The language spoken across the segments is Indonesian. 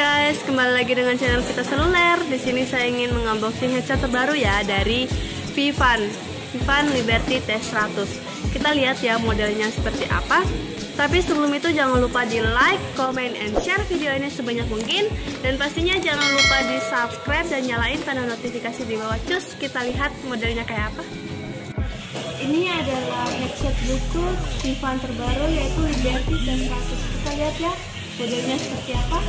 guys, kembali lagi dengan channel kita seluler. Di sini saya ingin mengunboxing headset terbaru ya dari Vivan, Vivan Liberty T100. Kita lihat ya modelnya seperti apa. Tapi sebelum itu jangan lupa di like, comment, and share video ini sebanyak mungkin. Dan pastinya jangan lupa di subscribe dan nyalain tanda notifikasi di bawah. Cus, kita lihat modelnya kayak apa. Ini adalah headset Bluetooth Vivan terbaru yaitu Liberty T100. Kita lihat ya modelnya seperti apa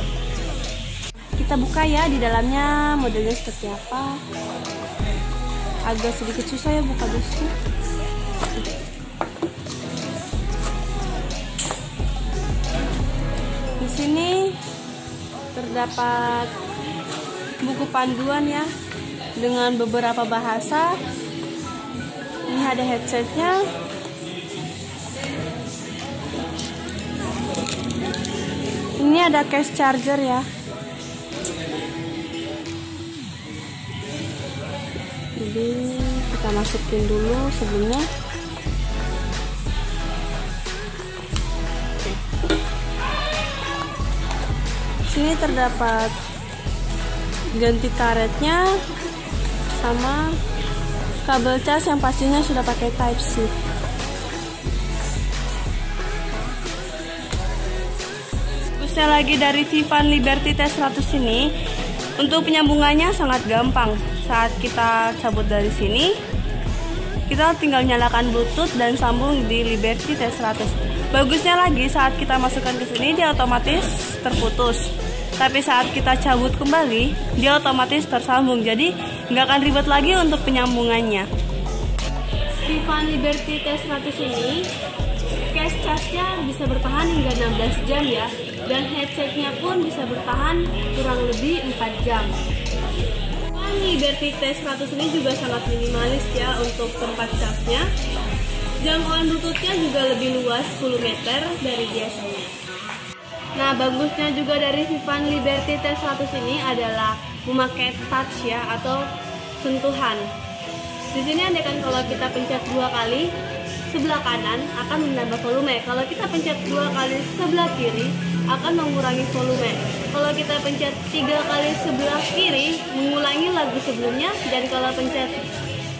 kita buka ya di dalamnya. Modelnya seperti apa? Agak sedikit susah ya buka dusnya di sini terdapat buku panduan ya dengan beberapa bahasa. Ini ada headsetnya. Ini ada case charger ya jadi kita masukin dulu sebelumnya. Sini terdapat ganti karetnya sama kabel cas yang pastinya sudah pakai type C bagusnya lagi dari Vivan Liberty T100 ini. Untuk penyambungannya sangat gampang. Saat kita cabut dari sini kita tinggal nyalakan bluetooth dan sambung di Liberty T100 bagusnya lagi saat kita masukkan ke sini dia otomatis terputus. Tapi saat kita cabut kembali dia otomatis tersambung. Jadi nggak akan ribet lagi untuk penyambungannya. Vivan Liberty T100 ini case charge-nya bisa bertahan hingga 16 jam ya dan headsetnya pun bisa bertahan kurang lebih 4 jam. Liberty T100 ini juga sangat minimalis ya untuk tempat charge-nya jangkauan bluetooth-nya juga lebih luas 10 meter dari biasanya. Nah bagusnya juga dari Vivan Liberty T100 ini adalah memakai touch ya atau sentuhan. Di sini andaikan kalau kita pencet dua kali sebelah kanan akan menambah volume. Kalau kita pencet dua kali sebelah kiri akan mengurangi volume. Kalau kita pencet tiga kali sebelah kiri mengulangi lagu sebelumnya dan kalau pencet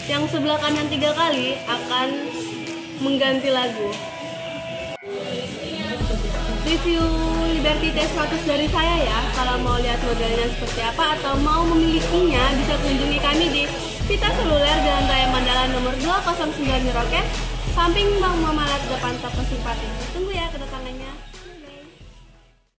yang sebelah kanan tiga kali akan mengganti lagu. Review Liberty T100 dari saya ya. Kalau mau lihat modelnya seperti apa atau mau memilikinya bisa kunjungi kami di Vita Seluler Jalan Raya Mandala nomor 209 Roket samping Bang Mamalat depan toko simpati. Tunggu ya kedatangannya.